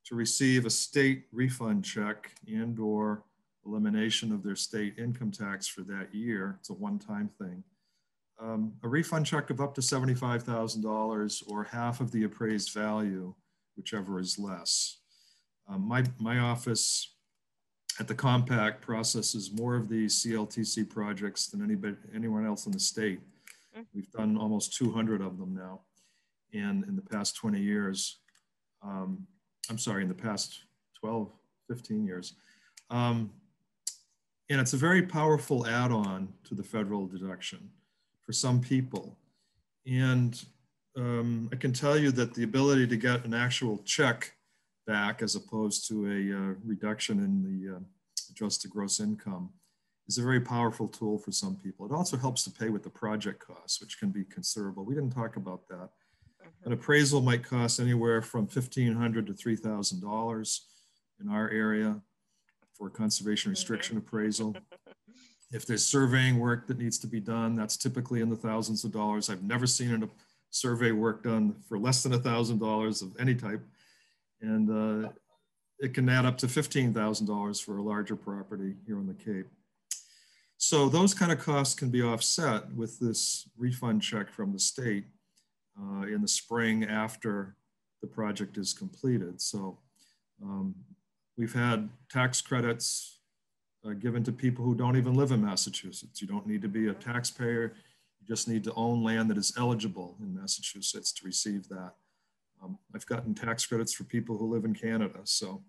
to receive a state refund check and or elimination of their state income tax for that year. It's a one-time thing. Um, a refund check of up to $75,000 or half of the appraised value, whichever is less. Um, my, my office at the compact processes more of these CLTC projects than anybody, anyone else in the state. Mm. We've done almost 200 of them now and in the past 20 years. Um, I'm sorry, in the past 12, 15 years. Um, and it's a very powerful add-on to the federal deduction for some people. And um, I can tell you that the ability to get an actual check back as opposed to a uh, reduction in the uh, adjusted gross income is a very powerful tool for some people. It also helps to pay with the project costs, which can be considerable. We didn't talk about that. An appraisal might cost anywhere from 1,500 to $3,000 in our area for conservation restriction appraisal. If there's surveying work that needs to be done, that's typically in the thousands of dollars. I've never seen a survey work done for less than $1,000 of any type. And uh, it can add up to $15,000 for a larger property here on the Cape. So those kind of costs can be offset with this refund check from the state uh, in the spring after the project is completed. So um, we've had tax credits uh, given to people who don't even live in Massachusetts. You don't need to be a taxpayer. You just need to own land that is eligible in Massachusetts to receive that. Um, I've gotten tax credits for people who live in Canada. So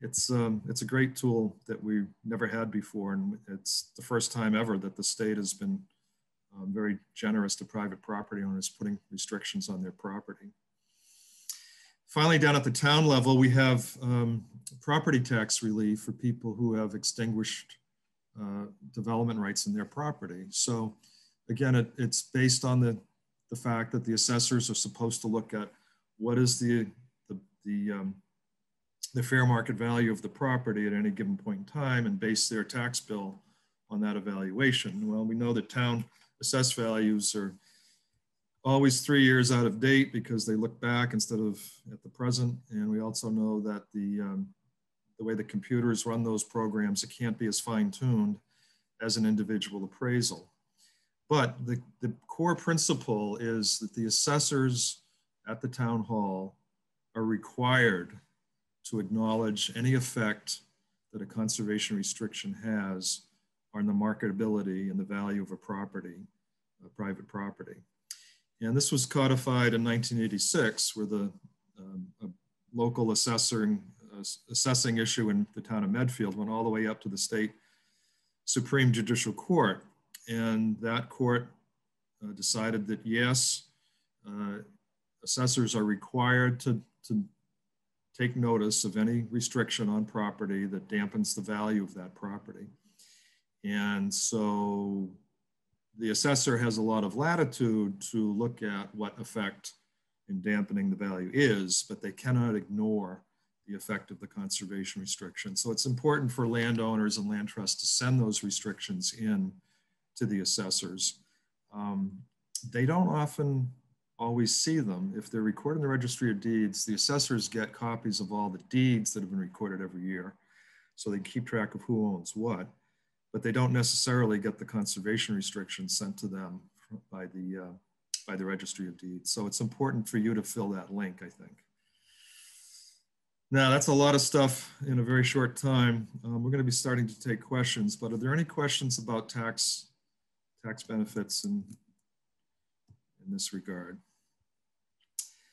it's, um, it's a great tool that we never had before. And it's the first time ever that the state has been um, very generous to private property owners, putting restrictions on their property. Finally, down at the town level, we have um, property tax relief for people who have extinguished uh, development rights in their property. So again, it, it's based on the, the fact that the assessors are supposed to look at what is the, the, the, um, the fair market value of the property at any given point in time and base their tax bill on that evaluation. Well, we know that town assessed values are always three years out of date because they look back instead of at the present. And we also know that the, um, the way the computers run those programs, it can't be as fine tuned as an individual appraisal. But the, the core principle is that the assessors at the town hall are required to acknowledge any effect that a conservation restriction has on the marketability and the value of a property, a private property. And this was codified in 1986 where the um, local assessing, uh, assessing issue in the town of Medfield went all the way up to the state Supreme Judicial Court. And that court uh, decided that yes, uh, assessors are required to, to take notice of any restriction on property that dampens the value of that property. And so the assessor has a lot of latitude to look at what effect in dampening the value is, but they cannot ignore the effect of the conservation restriction. So it's important for landowners and land trusts to send those restrictions in to the assessors. Um, they don't often always see them. If they're recorded in the registry of deeds, the assessors get copies of all the deeds that have been recorded every year. So they keep track of who owns what but they don't necessarily get the conservation restrictions sent to them by the uh, by the Registry of Deeds. So it's important for you to fill that link, I think. Now that's a lot of stuff in a very short time. Um, we're going to be starting to take questions, but are there any questions about tax tax benefits in in this regard?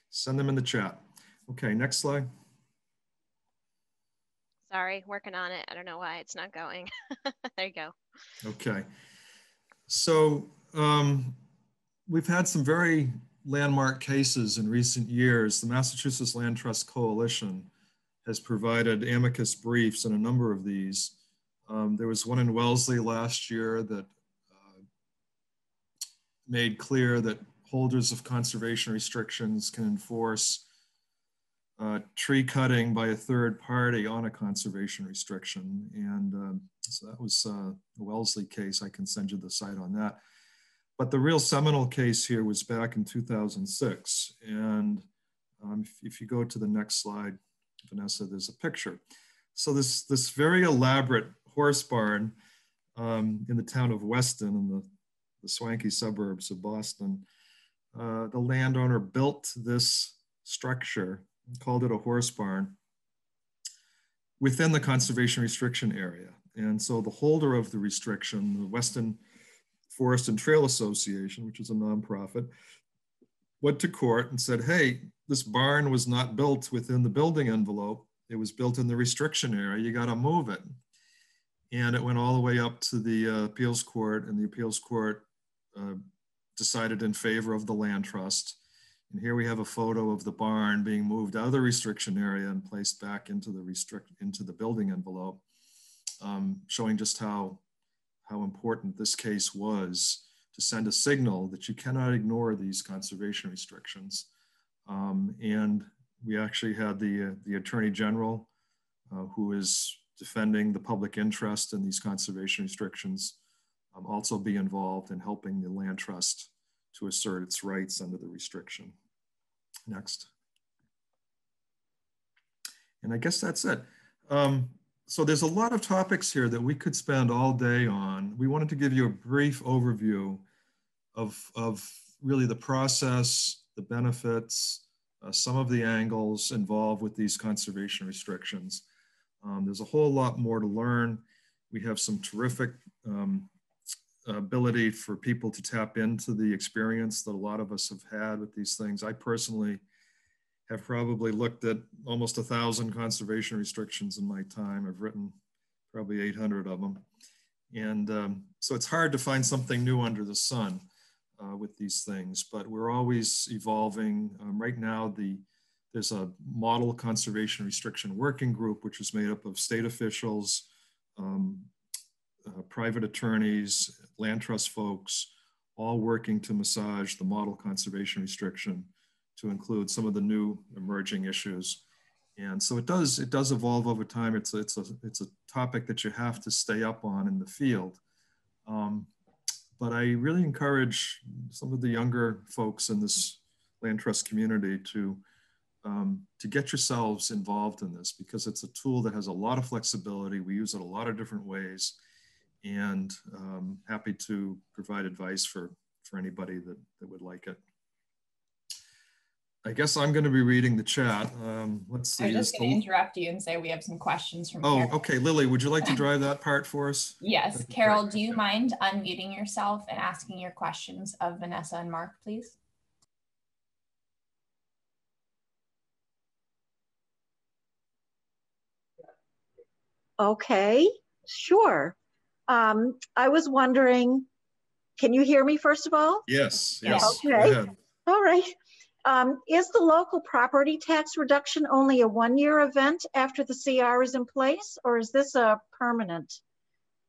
Send them in the chat. Okay, next slide. Sorry, working on it. I don't know why it's not going. there you go. Okay. So um, we've had some very landmark cases in recent years. The Massachusetts Land Trust Coalition has provided amicus briefs in a number of these. Um, there was one in Wellesley last year that uh, made clear that holders of conservation restrictions can enforce uh, tree cutting by a third party on a conservation restriction. And um, so that was uh, the Wellesley case. I can send you the site on that. But the real seminal case here was back in 2006. And um, if, if, you go to the next slide, Vanessa, there's a picture. So this, this very elaborate horse barn um, in the town of Weston in the, the swanky suburbs of Boston, uh, the landowner built this structure called it a horse barn within the conservation restriction area. And so the holder of the restriction, the Weston Forest and Trail Association, which is a nonprofit, went to court and said, hey, this barn was not built within the building envelope. It was built in the restriction area. You got to move it. And it went all the way up to the uh, appeals court, and the appeals court uh, decided in favor of the land trust. And here we have a photo of the barn being moved out of the restriction area and placed back into the restrict into the building envelope, um, showing just how how important this case was to send a signal that you cannot ignore these conservation restrictions. Um, and we actually had the uh, the Attorney General, uh, who is defending the public interest in these conservation restrictions, um, also be involved in helping the land trust to assert its rights under the restriction. Next. And I guess that's it. Um, so there's a lot of topics here that we could spend all day on. We wanted to give you a brief overview of, of really the process, the benefits, uh, some of the angles involved with these conservation restrictions. Um, there's a whole lot more to learn. We have some terrific um, ability for people to tap into the experience that a lot of us have had with these things. I personally have probably looked at almost a thousand conservation restrictions in my time. I've written probably 800 of them. And um, so it's hard to find something new under the sun uh, with these things, but we're always evolving. Um, right now, the there's a model conservation restriction working group, which is made up of state officials, um, uh, private attorneys, land trust folks, all working to massage the model conservation restriction to include some of the new emerging issues. And so it does, it does evolve over time. It's a, it's a, it's a topic that you have to stay up on in the field. Um, but I really encourage some of the younger folks in this land trust community to, um, to get yourselves involved in this because it's a tool that has a lot of flexibility. We use it a lot of different ways and um, happy to provide advice for, for anybody that, that would like it. I guess I'm going to be reading the chat. Um, let's see. I'm just going to interrupt you and say we have some questions from. Oh, Carol. okay, Lily, would you like to drive that part for us? Yes, Carol, do you mind unmuting yourself and asking your questions of Vanessa and Mark, please? Okay, sure. Um, I was wondering, can you hear me first of all? Yes, yes. Okay. All right. Um, is the local property tax reduction only a one-year event after the CR is in place, or is this a permanent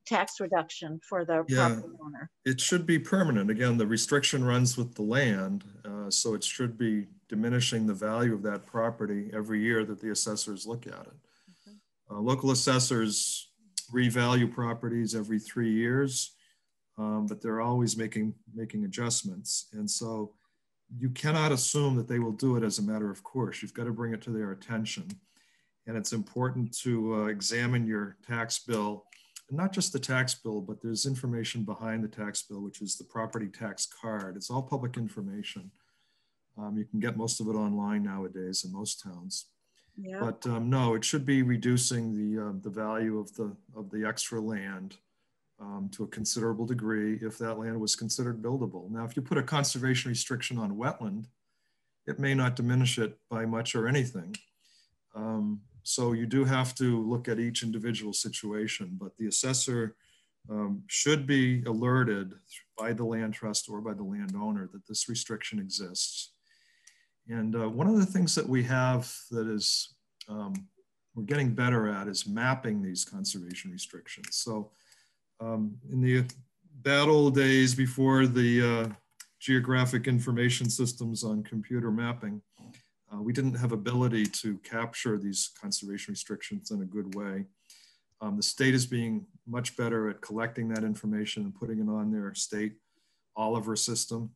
tax reduction for the yeah, property owner? It should be permanent. Again, the restriction runs with the land, uh, so it should be diminishing the value of that property every year that the assessors look at it. Okay. Uh, local assessors revalue properties every three years, um, but they're always making making adjustments. And so you cannot assume that they will do it as a matter of course. You've got to bring it to their attention. And it's important to uh, examine your tax bill and not just the tax bill, but there's information behind the tax bill, which is the property tax card. It's all public information. Um, you can get most of it online nowadays in most towns. Yeah. But um, no, it should be reducing the uh, the value of the of the extra land um, to a considerable degree if that land was considered buildable. Now, if you put a conservation restriction on wetland, it may not diminish it by much or anything. Um, so you do have to look at each individual situation, but the assessor um, should be alerted by the land trust or by the landowner that this restriction exists. And uh, one of the things that we have that is um, we're getting better at is mapping these conservation restrictions. So um, in the bad old days before the uh, geographic information systems on computer mapping, uh, we didn't have ability to capture these conservation restrictions in a good way. Um, the state is being much better at collecting that information and putting it on their state Oliver system.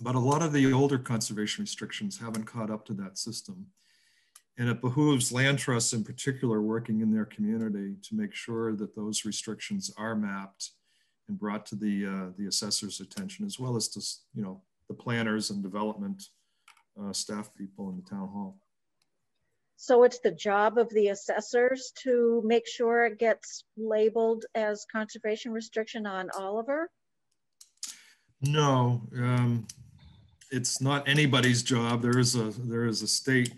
But a lot of the older conservation restrictions haven't caught up to that system. And it behooves land trusts in particular working in their community to make sure that those restrictions are mapped and brought to the, uh, the assessor's attention, as well as to, you know, the planners and development uh, staff people in the town hall. So it's the job of the assessors to make sure it gets labeled as conservation restriction on Oliver? No, um, it's not anybody's job. There is a there is a state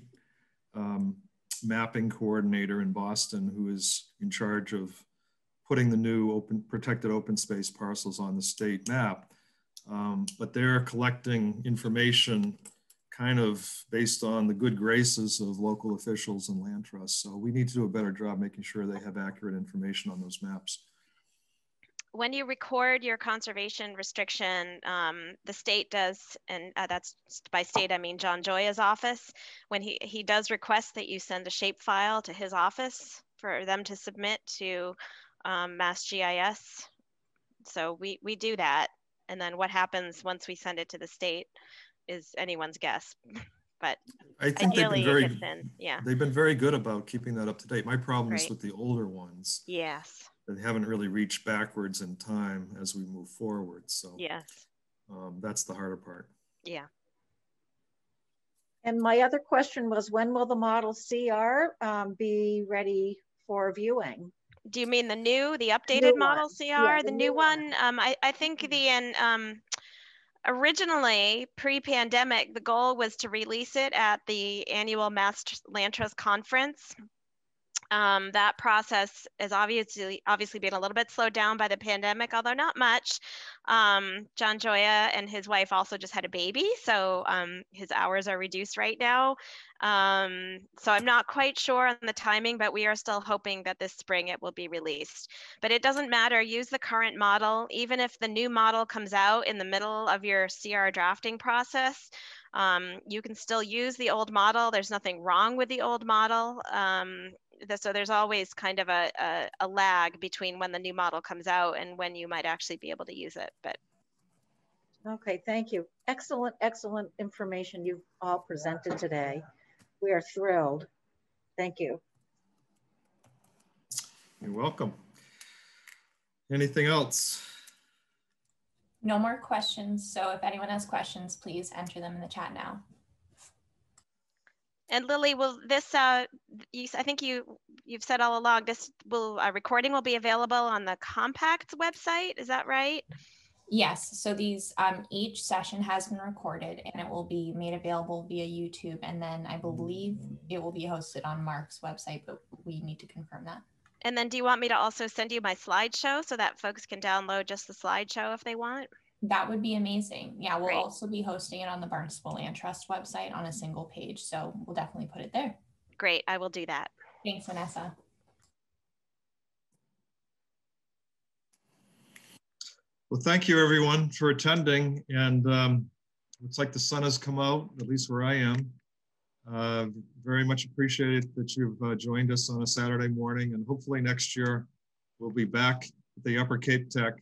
um, mapping coordinator in Boston who is in charge of putting the new open protected open space parcels on the state map. Um, but they're collecting information kind of based on the good graces of local officials and land trusts. So we need to do a better job making sure they have accurate information on those maps. When you record your conservation restriction, um, the state does, and uh, that's by state, I mean John Joya's office, when he, he does request that you send a shape file to his office for them to submit to um, Mass GIS. So we, we do that. And then what happens once we send it to the state is anyone's guess. But I think they've been very. Yeah. they've been very good about keeping that up to date. My problem is with the older ones Yes. That haven't really reached backwards in time as we move forward. So Yes. um, that's the harder part. Yeah. And my other question was, when will the model CR um, be ready for viewing? Do you mean the new, the updated New model one. CR? Yeah, the, the new new one. one? Um, I, I think the in, um, originally pre-pandemic, the goal was to release it at the annual Mass Tr- Land Trust Conference. Um, that process is obviously obviously being a little bit slowed down by the pandemic, although not much. Um, John Joya and his wife also just had a baby, so um, his hours are reduced right now. Um, so I'm not quite sure on the timing, but we are still hoping that this spring it will be released. But it doesn't matter. Use the current model, even if the new model comes out in the middle of your CR drafting process. Um, you can still use the old model. There's nothing wrong with the old model. Um, th- so there's always kind of a, a, a lag between when the new model comes out and when you might actually be able to use it. But Okay, thank you. Excellent, excellent information you've all presented today. We are thrilled. Thank you. You're welcome. Anything else? No more questions. So if anyone has questions, please enter them in the chat now. and Lily, will this? Uh, you, I think you you've said all along this will a recording will be available on the Compact website. Is that right? Yes, so these, um, each session has been recorded and it will be made available via YouTube. And then I believe it will be hosted on Mark's website, but we need to confirm that. And then, do you want me to also send you my slideshow so that folks can download just the slideshow if they want? That would be amazing. Yeah, we'll Great. also be hosting it on the Barnstable Land Trust website on a single page. So we'll definitely put it there. Great, I will do that. Thanks, Vanessa. Well, thank you everyone for attending and um, looks like the sun has come out, at least where I am. Uh, very much appreciate that you've uh, joined us on a Saturday morning and hopefully next year we'll be back at the Upper Cape Tech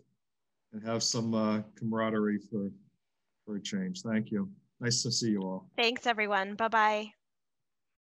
and have some uh, camaraderie for, for a change. Thank you. Nice to see you all. Thanks, everyone. Bye bye.